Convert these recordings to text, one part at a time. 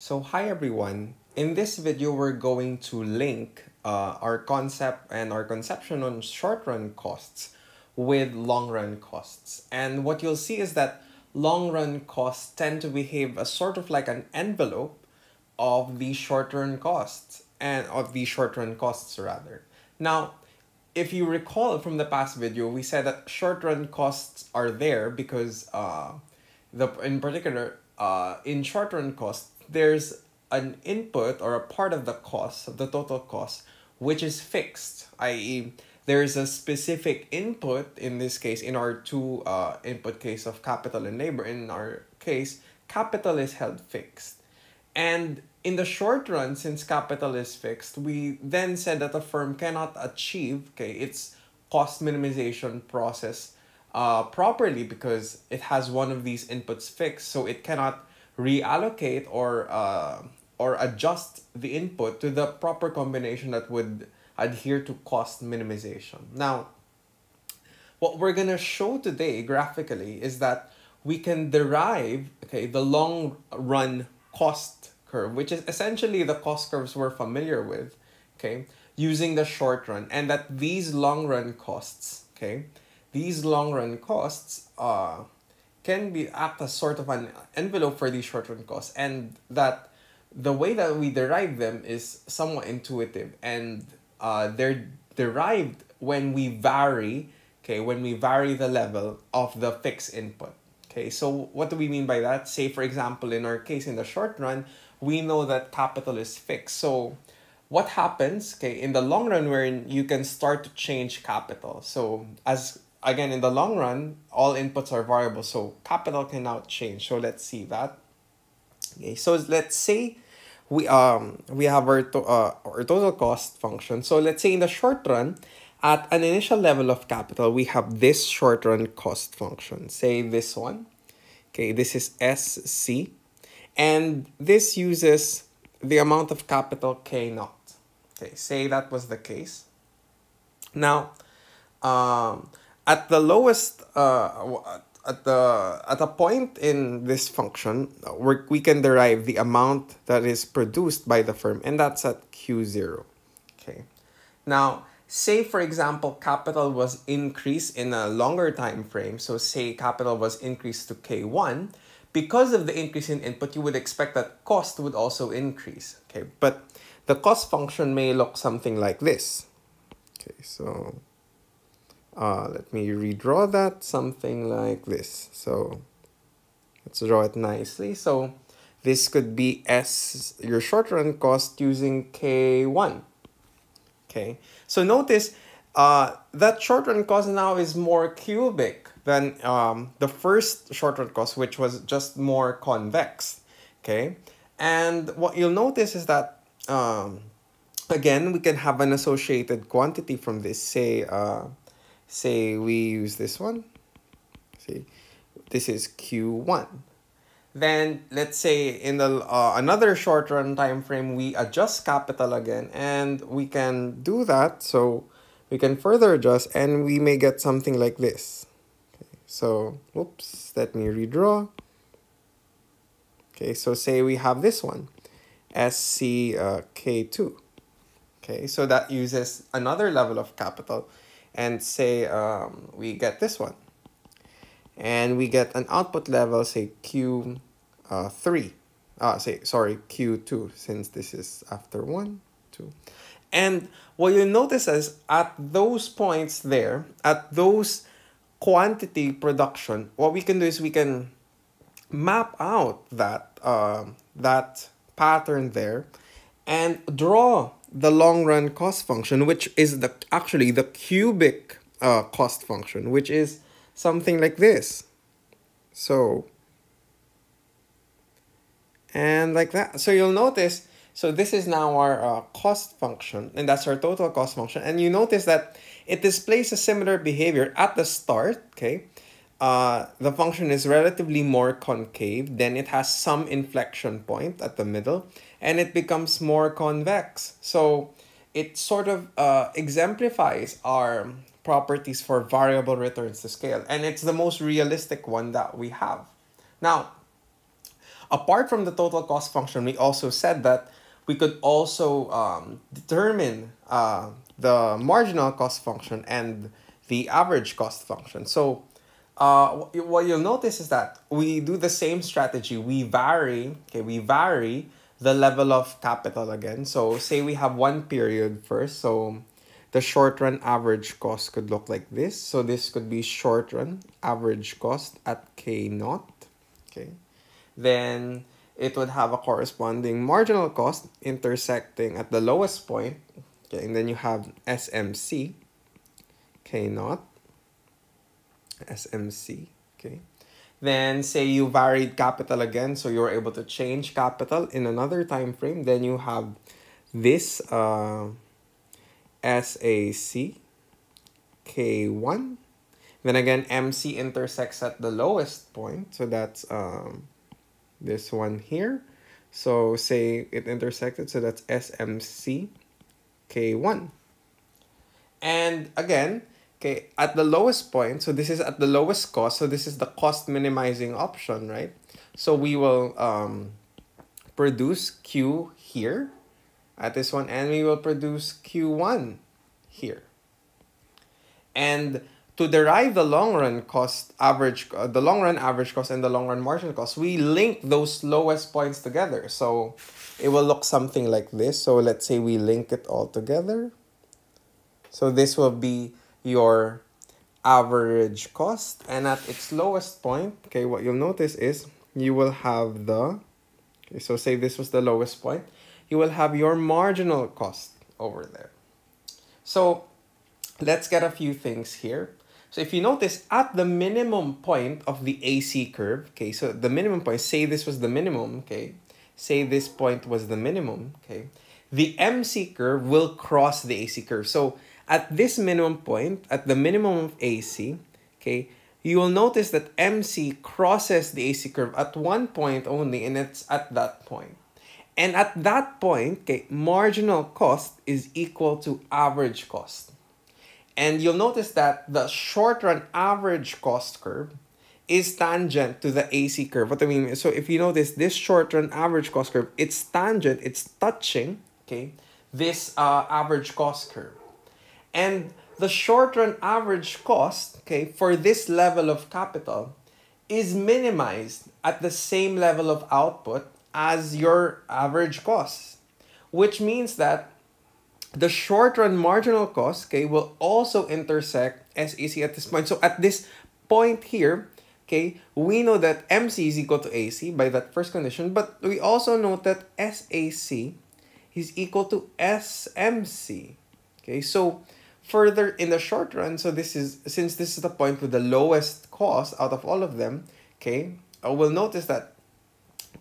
So hi everyone. In this video, we're going to link uh, our concept and our conception on short-run costs with long-run costs. And what you'll see is that long-run costs tend to behave as sort of like an envelope of the short-run costs and of the short-run costs rather. Now, if you recall from the past video, we said that short-run costs are there because uh, the in particular uh, in short-run costs there's an input or a part of the cost, of the total cost, which is fixed, i.e., there's a specific input, in this case, in our two uh, input case of capital and labor, in our case, capital is held fixed. And in the short run, since capital is fixed, we then said that a firm cannot achieve okay, its cost minimization process uh, properly because it has one of these inputs fixed, so it cannot reallocate or uh, or adjust the input to the proper combination that would adhere to cost minimization. Now, what we're going to show today graphically is that we can derive okay the long run cost curve, which is essentially the cost curves we're familiar with, okay, using the short run, and that these long run costs, okay, these long run costs uh can be act as sort of an envelope for these short-run costs and that the way that we derive them is somewhat intuitive and uh, they're derived when we vary okay when we vary the level of the fixed input okay? So what do we mean by that? Say for example in our case in the short run we know that capital is fixed. So what happens okay in the long run wherein you can start to change capital? So as again, in the long run, all inputs are variable, so capital cannot change. So let's see that. Okay, so let's say we um we have our to, uh, our total cost function. So let's say in the short run, at an initial level of capital, we have this short run cost function. Say this one. Okay, this is SC. And this uses the amount of capital K naught. Okay, say that was the case. Now, um, at the lowest uh, at the at a point in this function we we can derive the amount that is produced by the firm and that's at q0 okay. Now say for example capital was increased in a longer time frame. So say capital was increased to k1 because of the increase in input you would expect that cost would also increase. Okay. But the cost function may look something like this. Okay. So uh, let me redraw that something like this. So let's draw it nicely. So this could be s your short run cost using k1 okay. So notice uh, that short run cost now is more cubic than um, the first short run cost which was just more convex. Okay. And what you'll notice is that um, again we can have an associated quantity from this say uh, say we use this one. See this is q1 then let's say in the uh, another short run time frame we adjust capital again and we can do that. So we can further adjust and we may get something like this. Okay, so whoops let me redraw. Okay so say we have this one sc uh, k2 okay so that uses another level of capital and say um, we get this one. And we get an output level say q uh, 3 uh, say sorry q2 since this is after 1 2 and what you'll notice is at those points there at those quantity production what we can do is we can map out that uh, that pattern there and draw the long run cost function, which is the actually the cubic uh, cost function, which is something like this. So, and like that. So you'll notice, so this is now our uh, cost function, and that's our total cost function. And you notice that it displays a similar behavior at the start, okay? Uh, the function is relatively more concave, then it has some inflection point at the middle, and it becomes more convex. So it sort of uh, exemplifies our properties for variable returns to scale. And it's the most realistic one that we have. Now, apart from the total cost function, we also said that we could also um, determine uh, the marginal cost function and the average cost function. So uh, what you'll notice is that we do the same strategy. We vary, okay, we vary the level of capital again. So say we have one period first. So the short run average cost could look like this. So this could be short run average cost at K naught. Okay. Then it would have a corresponding marginal cost intersecting at the lowest point. Okay, and then you have SMC, K naught, SMC, okay. Then say you varied capital again, so you're able to change capital in another time frame. Then you have this uh, SAC, K1. Then again, MC intersects at the lowest point. So that's um, this one here. So say it intersected, so that's SMC, K1. And again, okay, at the lowest point, so this is at the lowest cost, so this is the cost minimizing option, right? So we will um, produce Q here at this one, and we will produce Q1 here. And to derive the long run cost average, uh, the long run average cost and the long run marginal cost, we link those lowest points together. So it will look something like this. So let's say we link it all together. So this will be your average cost. And at its lowest point, okay, what you'll notice is you will have the, okay, so say this was the lowest point, you will have your marginal cost over there. So let's get a few things here. So if you notice at the minimum point of the AC curve, okay, so the minimum point, say this was the minimum, okay, say this point was the minimum, okay, the MC curve will cross the AC curve. So at this minimum point, at the minimum of AC, okay, you will notice that MC crosses the AC curve at one point only, and it's at that point. And at that point, okay, marginal cost is equal to average cost. And you'll notice that the short run average cost curve is tangent to the AC curve. What I mean, so if you notice this short run average cost curve, it's tangent, it's touching, okay, this uh, average cost curve. And the short run average cost, okay, for this level of capital is minimized at the same level of output as your average cost, which means that the short run marginal cost, okay, will also intersect SAC at this point. So at this point here, okay, we know that MC is equal to AC by that first condition, but we also know that SAC is equal to SMC. Okay, so further in the short run, so this is, since this is the point with the lowest cost out of all of them, okay, we'll notice that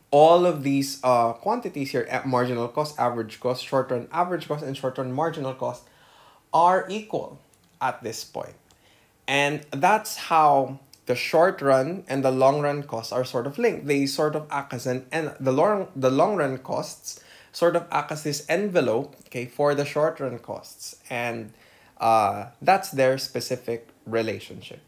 all of these uh, quantities here at marginal cost, average cost, short run average cost, and short run marginal cost are equal at this point. And that's how the short run and the long run costs are sort of linked. They sort of act as an and the long the long run costs sort of act as this envelope, okay, for the short run costs. And uh, that's their specific relationship.